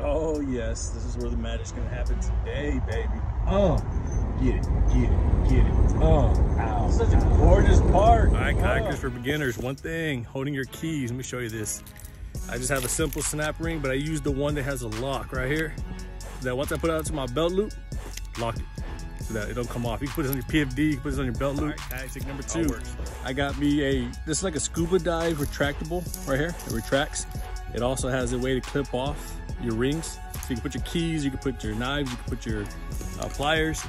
Oh yes, this is where the magic's gonna happen today, baby. Oh, get it, get it, get it. Oh, ow, such a gorgeous park. All right, kayakers oh. for beginners. One thing, holding your keys. Let me show you this. I just have a simple snap ring, but I use the one that has a lock right here. That once I put it out to my belt loop, lock it so that it don't come off. You can put this on your PFD, you can put this on your belt loop. Right, tactic number two. I got me a, this is like a scuba dive retractable right here. It retracts. It also has a way to clip off your rings. So you can put your keys, you can put your knives, you can put your uh, pliers.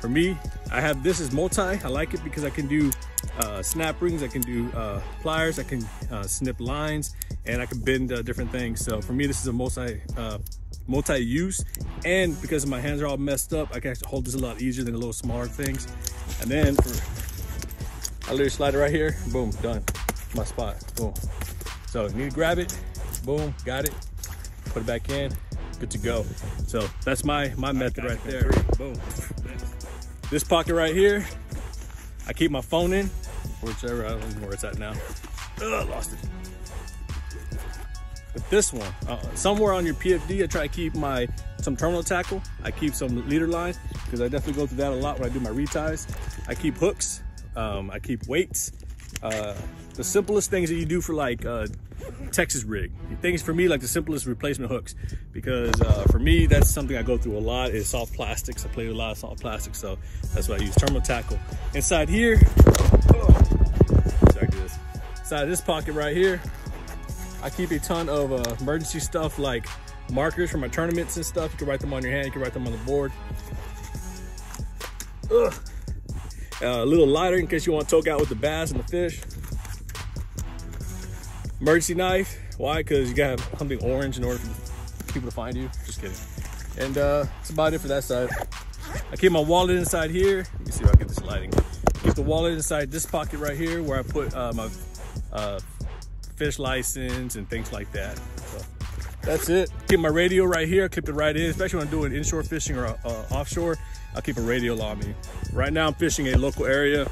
For me, I have this is multi. I like it because I can do uh, snap rings, I can do uh, pliers, I can uh, snip lines, and I can bend uh, different things. So for me, this is a multi uh, multi-use and because my hands are all messed up I can actually hold this a lot easier than the little smaller things and then for, I literally slide it right here boom done my spot boom so you need to grab it boom got it put it back in good to go so that's my my method right there boom this pocket right here I keep my phone in whichever I don't know where it's at now Ugh, lost it but this one, uh, somewhere on your PFD, I try to keep my some terminal tackle. I keep some leader line because I definitely go through that a lot when I do my reties. I keep hooks. Um, I keep weights. Uh, the simplest things that you do for like uh, Texas rig. Things for me like the simplest replacement hooks because uh, for me that's something I go through a lot is soft plastics. I play with a lot of soft plastics so that's what I use. Terminal tackle. Inside here, sorry, this. Inside this pocket right here, I keep a ton of uh, emergency stuff like markers for my tournaments and stuff. You can write them on your hand, you can write them on the board. Uh, a little lighter in case you want to toke out with the bass and the fish. Emergency knife. Why? Because you gotta have something orange in order for people to find you. Just kidding. And uh, that's about it for that side. I keep my wallet inside here. Let me see if I get this lighting. Keep the wallet inside this pocket right here where I put uh, my uh, fish license and things like that. So that's it. Keep my radio right here, clip it right in, especially when I'm doing inshore fishing or uh, offshore, I'll keep a radio on me. Right now I'm fishing a local area.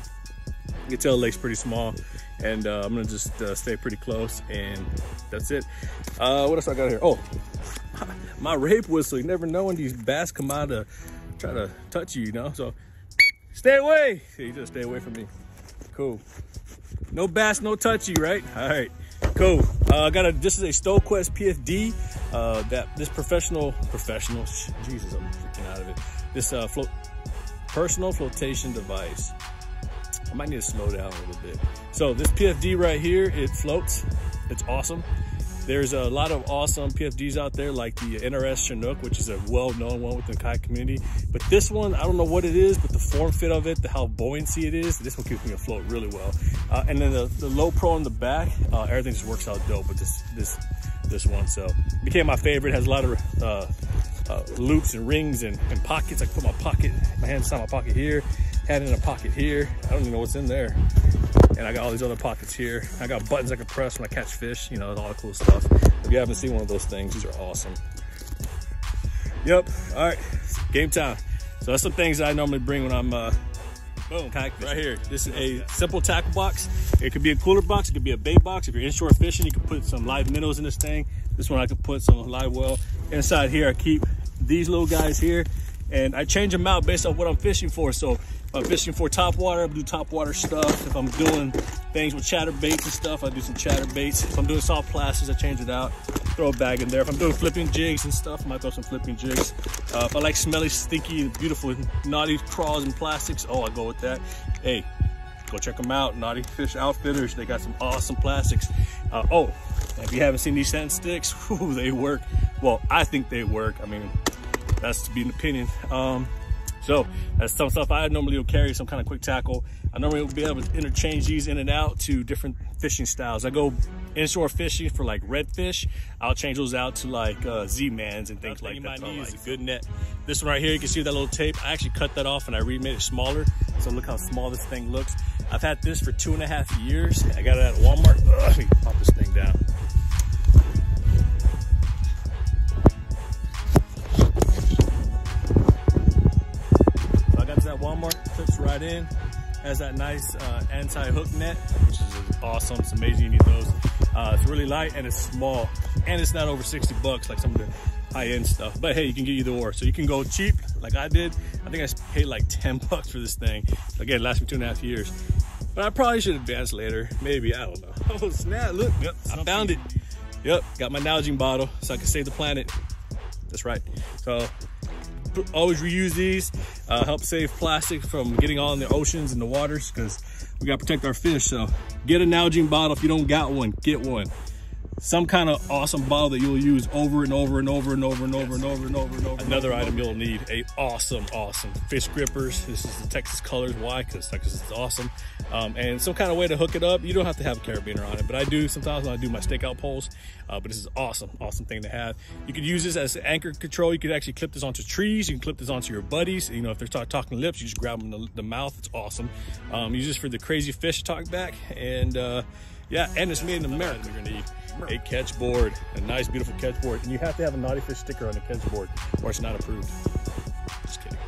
You can tell the lake's pretty small and uh, I'm gonna just uh, stay pretty close and that's it. Uh, what else I got here? Oh, my rape whistle. You never know when these bass come out to try to touch you, you know? So stay away. You just stay away from me. Cool. No bass, no touchy, right? All right. Cool. Uh, I got a, this is a Stohlquist PFD. Uh, that this professional, professional, Jesus, I'm freaking out of it. This uh, float, personal flotation device. I might need to slow down a little bit. So this PFD right here, it floats. It's awesome. There's a lot of awesome PFDs out there like the NRS Chinook, which is a well-known one within the kayak community. But this one, I don't know what it is, but the form fit of it, the how buoyancy it is, this one keeps me afloat really well. Uh, and then the, the low pro in the back, uh, everything just works out dope with this this this one. So became my favorite. Has a lot of uh, uh, loops and rings and, and pockets. I can put my pocket, my hand inside my pocket here, hand in a pocket here. I don't even know what's in there. And I got all these other pockets here. I got buttons I can press when I catch fish, you know, all the cool stuff. If you haven't seen one of those things, these are awesome. Yep, all right, game time. So that's some things I normally bring when I'm, uh, boom, kayak right here. This is a simple tackle box. It could be a cooler box, it could be a bait box. If you're inshore fishing, you can put some live minnows in this thing. This one I could put some live well. Inside here, I keep these little guys here and I change them out based on what I'm fishing for. So if I'm fishing for top water, I do top water stuff. If I'm doing things with chatter baits and stuff, I do some chatter baits. If I'm doing soft plastics, I change it out, throw a bag in there. If I'm doing flipping jigs and stuff, I might throw some flipping jigs. Uh, if I like smelly, stinky, beautiful, naughty crawls and plastics, oh, I go with that. Hey, go check them out, Nauti Fish Outfitters. They got some awesome plastics. Uh, oh, if you haven't seen these sand sticks, whew, they work. Well, I think they work. I mean, that's to be an opinion. Um, so that's some stuff I normally will carry some kind of quick tackle. I normally will be able to interchange these in and out to different fishing styles. I go inshore fishing for like redfish. I'll change those out to like uh, Z-mans and things like that. My knee is a good net. This one right here, you can see that little tape. I actually cut that off and I remade it smaller. So look how small this thing looks. I've had this for two and a half years. I got it at Walmart. Ugh, let me pop this thing down. Right in. Has that nice uh, anti-hook net, which is awesome. It's amazing you need those. Uh, it's really light and it's small. And it's not over 60 bucks like some of the high-end stuff. But hey, you can get either or. So you can go cheap, like I did. I think I paid like 10 bucks for this thing. Again, it lasted me two and a half years. But I probably should advance later. Maybe, I don't know. Oh snap, look, yep, I found it. Yep, got my Nalgene bottle so I can save the planet. That's right. So always reuse these, uh, help save plastic from getting all in the oceans and the waters because we got to protect our fish. So get a Nalgene bottle. If you don't got one, get one some kind of awesome bottle that you'll use over and over and over and over and over and over and over and over. Another item you'll need a awesome, awesome fish grippers. This is the Texas colors. Why? Because Texas is awesome. Um, and some kind of way to hook it up. You don't have to have a carabiner on it, but I do sometimes when I do my stakeout poles. Uh, but this is awesome, awesome thing to have. You could use this as anchor control. You could actually clip this onto trees. You can clip this onto your buddies. You know, if they're talk talking lips, you just grab them in the, the mouth. It's awesome. Um, use this for the crazy fish talk back. And uh, yeah, and it's made in America. You're gonna need a catch board, a nice, beautiful catch board. And you have to have a Nauti Fish sticker on the catch board or it's not approved. Just kidding.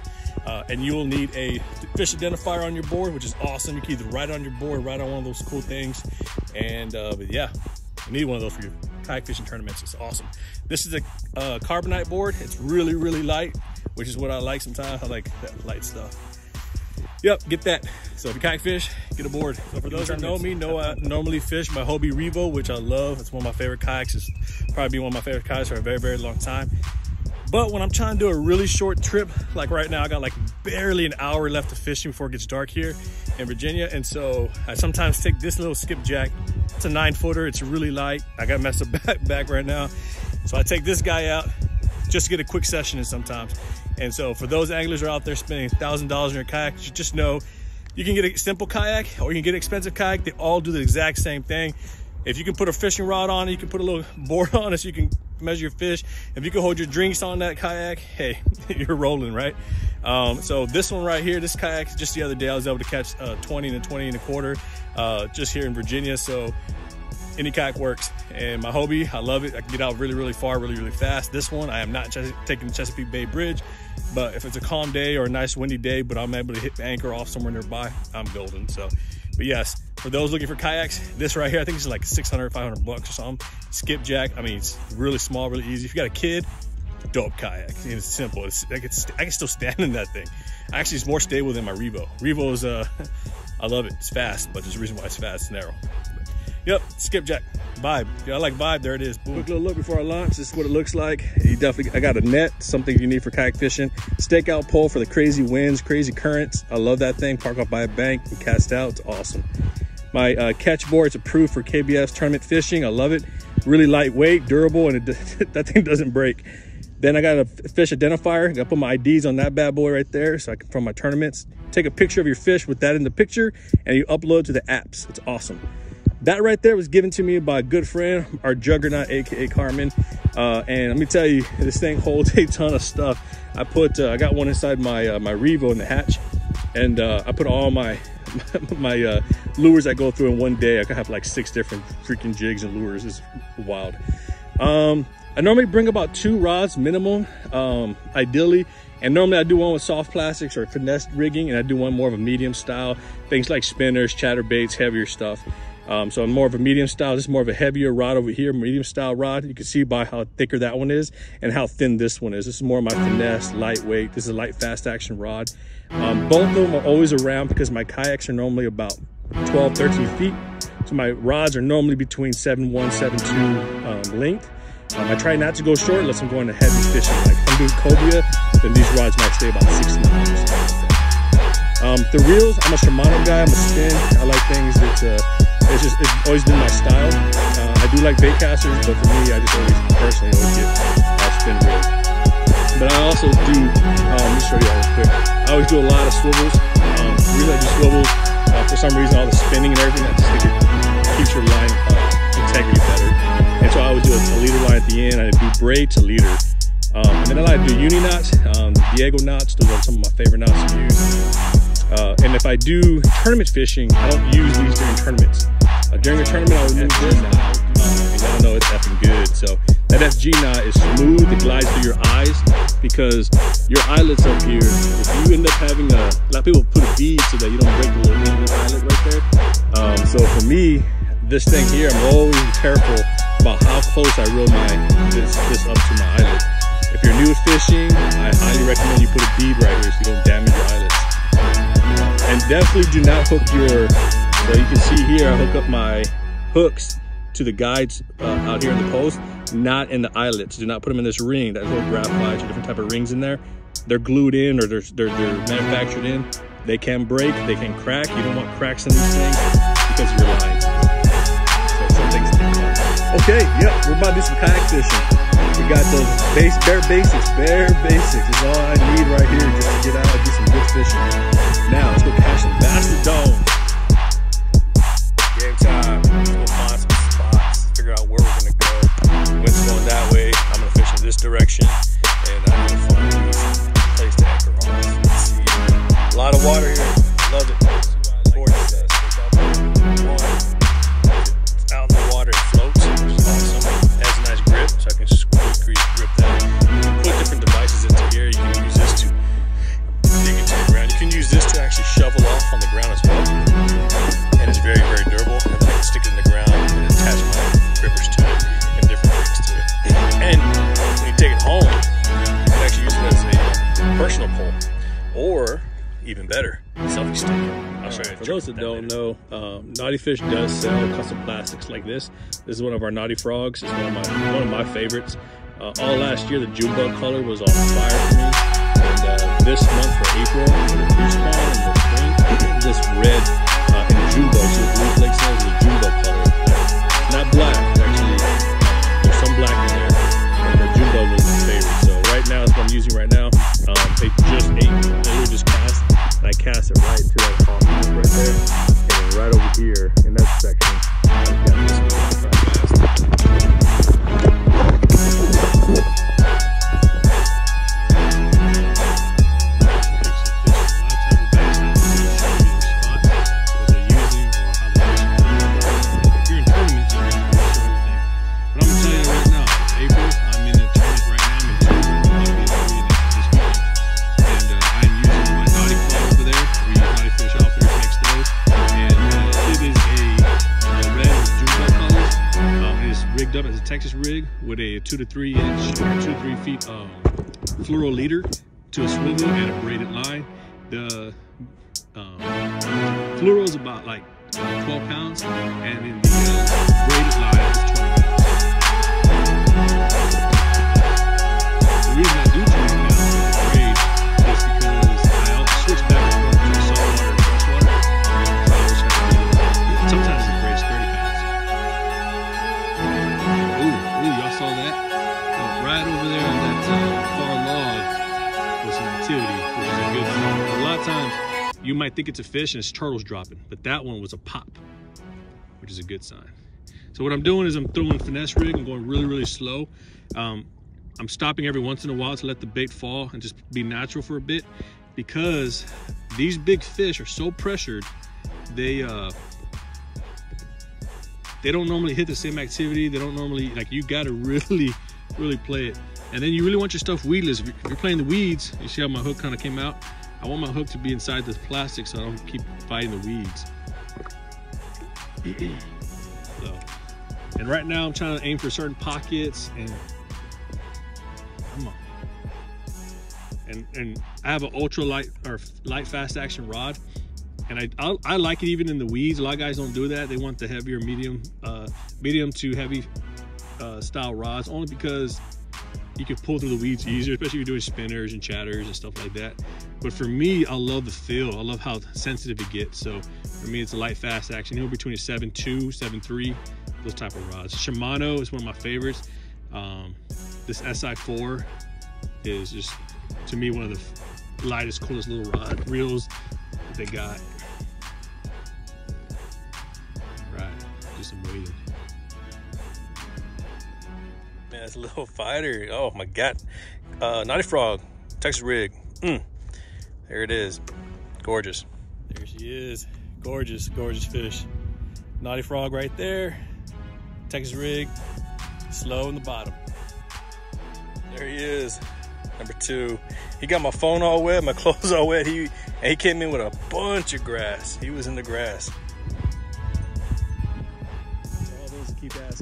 Uh, and you will need a fish identifier on your board, which is awesome. You can either write on your board, write on one of those cool things. And uh, but yeah, you need one of those for your kayak fishing tournaments. It's awesome. This is a uh, Karbonate board. It's really, really light, which is what I like sometimes. I like that light stuff. Yep, get that. So if you kayak fish, get aboard. So for those that know me, know I normally fish my Hobie Revo, which I love. It's one of my favorite kayaks. It's probably been one of my favorite kayaks for a very, very long time. But when I'm trying to do a really short trip, like right now, I got like barely an hour left of fishing before it gets dark here in Virginia. And so I sometimes take this little skipjack. It's a nine footer. It's really light. I got messed up back, back right now. So I take this guy out just to get a quick session in sometimes. And so for those anglers who are out there spending $1,000 on your kayak, you just know you can get a simple kayak or you can get an expensive kayak. They all do the exact same thing. If you can put a fishing rod on it, you can put a little board on it so you can measure your fish. If you can hold your drinks on that kayak, hey, you're rolling, right? Um, so this one right here, this kayak, just the other day, I was able to catch uh, 20 and a 20 and a quarter uh, just here in Virginia. So any kayak works. And my Hobie, I love it. I can get out really, really far, really, really fast. This one, I am not taking the Chesapeake Bay Bridge, but if it's a calm day or a nice windy day, but I'm able to hit the anchor off somewhere nearby, I'm golden. So, but yes, for those looking for kayaks, this right here, I think it's like 600, 500 bucks or something. Skipjack, I mean, it's really small, really easy. If you got a kid, dope kayak. And it's simple. It's, I, can I can still stand in that thing. Actually, it's more stable than my Revo. Revo is, uh, I love it. It's fast, but there's a reason why it's fast. It's narrow. Yep, skipjack. Vibe. Yeah, I like vibe. There it is. Boom. Quick little look before I launch. This is what it looks like. You definitely, I got a net, something you need for kayak fishing. Stakeout pole for the crazy winds, crazy currents. I love that thing. Park up by a bank and cast out. It's awesome. My uh, catch board, it's approved for KBF tournament fishing. I love it. Really lightweight, durable, and it, that thing doesn't break. Then I got a fish identifier. I got to put my IDs on that bad boy right there so I can, from my tournaments, take a picture of your fish with that in the picture and you upload to the apps. It's awesome. That right there was given to me by a good friend, our juggernaut, AKA Carmen. Uh, and let me tell you, this thing holds a ton of stuff. I put, uh, I got one inside my uh, my Revo in the hatch, and uh, I put all my my uh, lures I go through in one day. I could have like six different freaking jigs and lures. It's wild. Um, I normally bring about two rods minimum, um, ideally. And normally I do one with soft plastics or finesse rigging, and I do one more of a medium style, things like spinners, chatterbaits, heavier stuff. Um, so I'm more of a medium style. This is more of a heavier rod over here, medium style rod. You can see by how thicker that one is and how thin this one is. This is more of my finesse, lightweight. This is a light fast action rod. Um, both of them are always around because my kayaks are normally about 12, 13 feet. So my rods are normally between 7'1", 7'2", um, length. Um, I try not to go short unless I'm going to heavy fishing. Like if I'm doing cobia, then these rods might stay about 60 miles. Um, the reels, I'm a Shimano guy, I'm a spin. I like things that uh, it's just it's always been my style. Uh, I do like bait casters, but for me, I just always personally always get uh, spin reel. But I also do. Um, let me show you real quick. I always do a lot of swivels. Um, the reason I do swivels, uh, for some reason, all the spinning and everything, I just think it keeps your line uh, integrity better. And so I always do a, a leader line at the end. I do braid to leader. Um, and then I like to do uni knots, um, Diego knots. Those are some of my favorite knots to use. Uh, and if I do tournament fishing, I don't use these during tournaments. Uh, during a tournament, I'll remove this and y'all know it's effing good. So that FG knot is smooth. It glides through your eyes because your eyelets up here, if you end up having a, a lot of people put a bead so that you don't break the little eyelid right there. Um, so for me, this thing here, I'm always careful about how close I reel my this, this up to my eyelid If you're new to fishing, I highly recommend you put a bead right here so you don't damage your eyelets. Definitely do not hook your, so you can see here, I hook up my hooks to the guides uh, out here in the post, not in the eyelets. Do not put them in this ring. There's little graphites or different type of rings in there. They're glued in or they're, they're, they're manufactured in. They can break, they can crack. You don't want cracks in these things because of your lines. So Okay, yep, we're about to do some kayak fishing. We got those base, bare basics, bare basics is all I need right here just to get out and do some good fishing. Now, let's go catch some Bastardome. Game time. Let's go find some spots, figure out where we're gonna go. Wind's going that way, I'm gonna fish in this direction, and I'm gonna find a place to anchor on. A lot of water here, love it. For those that don't know, um, Nauti Fish does sell custom plastics like this. This is one of our Nauti Frogs. It's one of my one of my favorites. Uh, all last year, the June bug color was on fire for me. And uh, this month for April, for the blue spawn and the spring, this red uh, and June bug, so blue flake June bug color. Not black, actually. There's some black in there. And the June bug was my favorite. So right now, that's what I'm using right now. Um, they just ate, they just cast, and I cast it right to that off right there, and right over here in that section. I've got this one two to three inch, two to three feet um, fluoro leader to a swivel and a braided line. The um, fluoro is about like 12 pounds, and in the uh, braided line is 20 pounds. The reason I do you might think it's a fish and it's turtles dropping, but that one was a pop, which is a good sign. So what I'm doing is I'm throwing finesse rig and going really, really slow. Um, I'm stopping every once in a while to let the bait fall and just be natural for a bit because these big fish are so pressured, they uh, they don't normally hit the same activity. They don't normally like you got to really, really play it. And then you really want your stuff weedless. If you're playing the weeds, you see how my hook kind of came out. I want my hook to be inside this plastic so I don't keep fighting the weeds. so, and right now I'm trying to aim for certain pockets and. And and I have an ultra light or light fast action rod and I, I I like it even in the weeds. A lot of guys don't do that. They want the heavier medium, uh, medium to heavy uh, style rods, only because you can pull through the weeds easier, especially if you're doing spinners and chatters and stuff like that. But for me, I love the feel. I love how sensitive it gets. So for me, it's a light fast action. Anywhere between a 7.2, 7.3, those type of rods. Shimano is one of my favorites. Um, this SI4 is just to me one of the lightest, coolest little rod reels they got. Right, do some waiting. That's a little fighter. Oh my god. Uh, Nauti Frog, Texas rig. Mm. There it is. Gorgeous. There she is. Gorgeous, gorgeous fish. Nauti Frog right there. Texas rig. Slow in the bottom. There he is. Number two. He got my phone all wet, my clothes all wet. He and he came in with a bunch of grass. He was in the grass.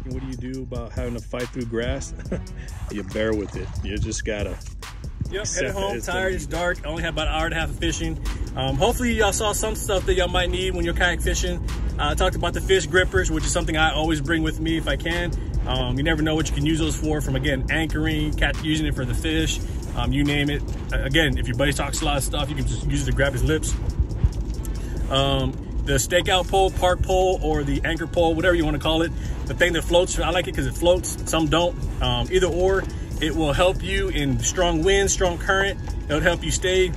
Asking. what do you do about having to fight through grass? you bear with it. You just gotta. Yep, headed home, tired, it's dark. I only have about an hour and a half of fishing. Um, hopefully y'all saw some stuff that y'all might need when you're kayak fishing. Uh, I talked about the fish grippers, which is something I always bring with me if I can. Um, you never know what you can use those for, from again, anchoring, catch, using it for the fish, um, you name it. Again, if your buddy talks a lot of stuff, you can just use it to grab his lips. Um, the stakeout pole, park pole, or the anchor pole, whatever you want to call it. The thing that floats, I like it because it floats. Some don't. Um, either or, it will help you in strong wind, strong current. It'll help you stay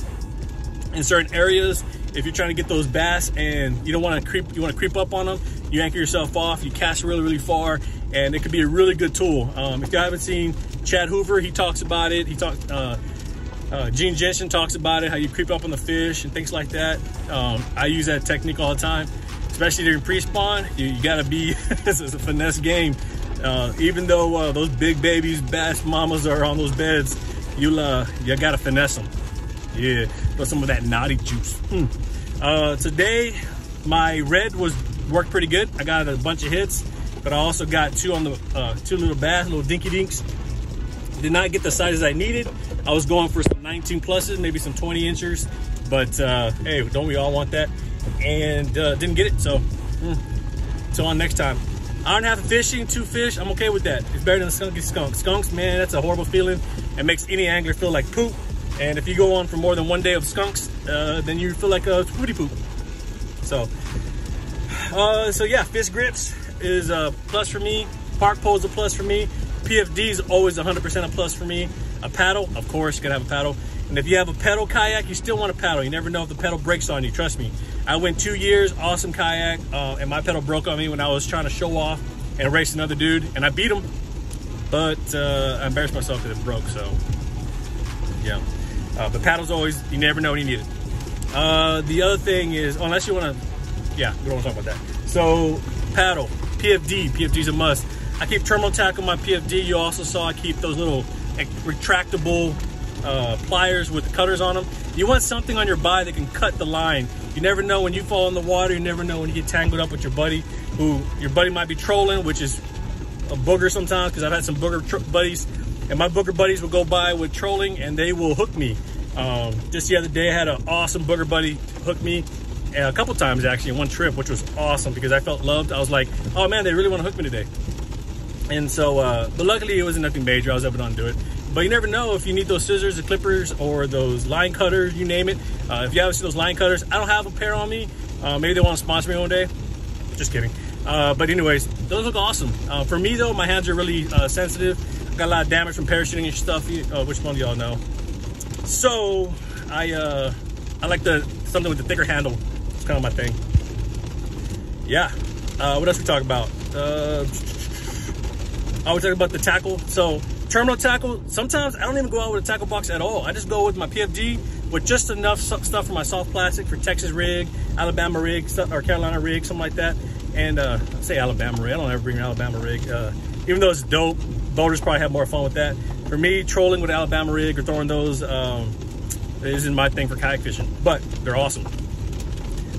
in certain areas. If you're trying to get those bass and you don't want to creep, you want to creep up on them, you anchor yourself off, you cast really, really far, and it could be a really good tool. Um, if you haven't seen Chad Hoover, he talks about it. He talks, uh, uh, Gene Jensen talks about it, how you creep up on the fish and things like that. Um, I use that technique all the time, especially during pre-spawn. You, you gotta be, this is a finesse game. Uh, even though uh, those big babies, bass mamas are on those beds, you uh, you gotta finesse them. Yeah, put some of that naughty juice. Mm. Today, my red was worked pretty good. I got a bunch of hits, but I also got two on the uh, two little bass, little dinky dinks. Did not get the sizes I needed. I was going for some 19 pluses, maybe some 20 inches, but uh, hey, don't we all want that? And uh, didn't get it, so mm, till on next time. Hour and a half of fishing, two fish, I'm okay with that. It's better than a skunky skunk. Skunks, man, that's a horrible feeling. It makes any angler feel like poop. And if you go on for more than one day of skunks, uh, then you feel like a footy poop. So, uh, so yeah, fish grips is a plus for me. Park pole is a plus for me. PFD is always 100% a plus for me. A paddle, of course, you gotta have a paddle. And if you have a pedal kayak, you still want a paddle. You never know if the pedal breaks on you, trust me. I went two years, awesome kayak, uh, and my pedal broke on me when I was trying to show off and race another dude, and I beat him. But uh, I embarrassed myself because it broke, so yeah. Uh, but paddles always, you never know when you need it. Uh, the other thing is, unless you want to, yeah, we don't want to talk about that. So paddle, PFD, PFD is a must. I keep terminal tackle on my PFD. You also saw I keep those little retractable uh, pliers with the cutters on them. You want something on your body that can cut the line. You never know when you fall in the water. You never know when you get tangled up with your buddy, who your buddy might be trolling, which is a booger sometimes because I've had some booger buddies, and my booger buddies will go by with trolling and they will hook me. Um, just the other day, I had an awesome booger buddy hook me a couple times actually in one trip, which was awesome because I felt loved. I was like, oh man, they really want to hook me today. And so, uh, but luckily it wasn't nothing major. I was able to undo it. But you never know if you need those scissors, the clippers, or those line cutters, you name it. Uh, if you haven't seen those line cutters, I don't have a pair on me. Uh, maybe they want to sponsor me one day. Just kidding. Uh, but anyways, those look awesome. Uh, for me though, my hands are really uh, sensitive. Got a lot of damage from parachuting and stuff. Which one do y'all know? So I I like the something with the thicker handle. It's kind of my thing. Yeah. what else we talk about? I was talking about the tackle. So terminal tackle, sometimes I don't even go out with a tackle box at all. I just go with my PFD with just enough stuff for my soft plastic for Texas rig, Alabama rig, or Carolina rig, something like that. And uh, I say Alabama rig, I don't ever bring an Alabama rig. Uh, even though it's dope, boaters probably have more fun with that. For me, trolling with Alabama rig or throwing those um, isn't my thing for kayak fishing, but they're awesome.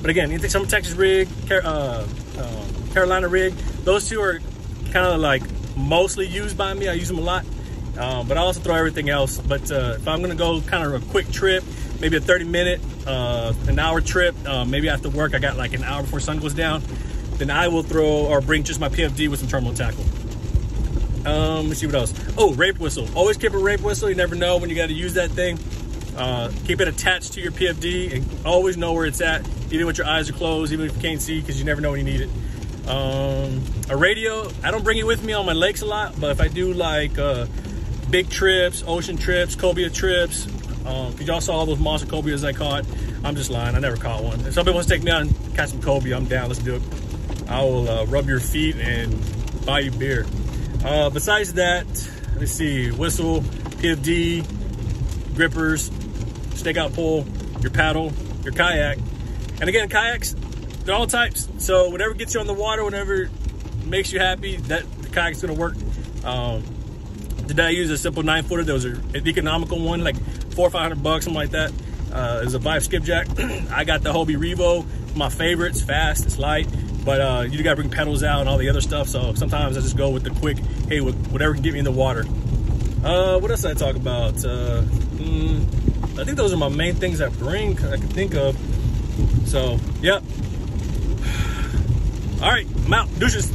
But again, you take some Texas rig, uh, um, Carolina rig, those two are kind of like mostly used by me. I use them a lot, um, but I also throw everything else. But uh, if I'm gonna go kind of a quick trip, maybe a 30 minute, uh, an hour trip, uh, maybe after work, I got like an hour before sun goes down, then I will throw or bring just my PFD with some terminal tackle. Um, let's see what else. Oh, rape whistle. Always keep a rape whistle. You never know when you got to use that thing. Uh, keep it attached to your PFD and always know where it's at, even with your eyes are closed, even if you can't see, because you never know when you need it. Um, a radio, I don't bring it with me on my lakes a lot, but if I do like uh, big trips, ocean trips, cobia trips, um, cause y'all saw all those monster cobias I caught. I'm just lying, I never caught one. If somebody wants to take me out and catch some cobia, I'm down, let's do it. I will uh, rub your feet and buy you beer. Uh, besides that, let's see, whistle, PFD, grippers, stakeout pole, your paddle, your kayak. And again, kayaks, they're all types. So whatever gets you on the water, whatever makes you happy, that the kayak's gonna work. Um, today I used a simple nine footer. That was an economical one, like four or five hundred bucks, something like that. Uh, a Vibe skipjack. I got the Hobie Revo, my favorite. It's fast, it's light. but uh, you gotta bring pedals out and all the other stuff. So sometimes I just go with the quick, hey, whatever can get me in the water. Uh, what else did I talk about? Uh, mm, I think those are my main things I bring I can think of. So, yep. All right, I'm out. Deuces.